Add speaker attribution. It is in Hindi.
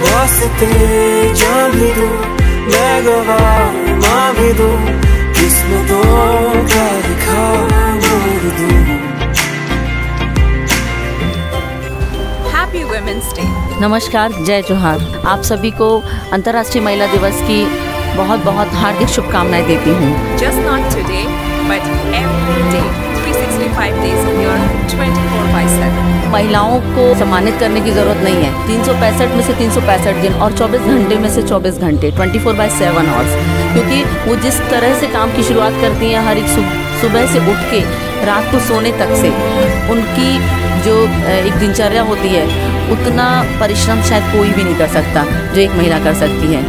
Speaker 1: वास्ते जान भी दूँ मैं गवाह माँ भी दूँ किस्मतों का लिखा मोड़ दूँ.
Speaker 2: नमस्कार जय जोहार। आप सभी को अंतर्राष्ट्रीय महिला दिवस की बहुत बहुत हार्दिक शुभकामनाएँ देती हूँ।
Speaker 3: Not today, but every 24/7
Speaker 2: महिलाओं को सम्मानित करने की ज़रूरत नहीं है। तीन सौ पैंसठ में से तीन सौ पैंसठ दिन और चौबीस घंटे में से चौबीस घंटे twenty four by seven hours क्योंकि वो जिस तरह से काम की शुरुआत करती हैं, हर एक सुबह से उठ के, रात को सोने तक से, उनकी जो एक दिनचर्या होती है, उतना परिश्रम शायद कोई भी नहीं कर सकता, जो एक महिला कर सकती है।